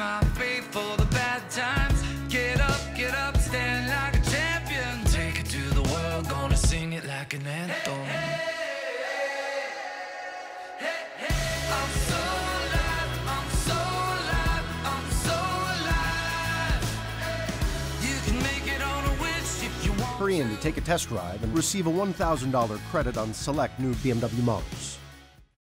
my faith for the bad times Get up, get up, stand like a champion Take it to the world, gonna sing it like an anthem hey, hey. Hurry in to take a test drive and receive a $1,000 credit on select new BMW models.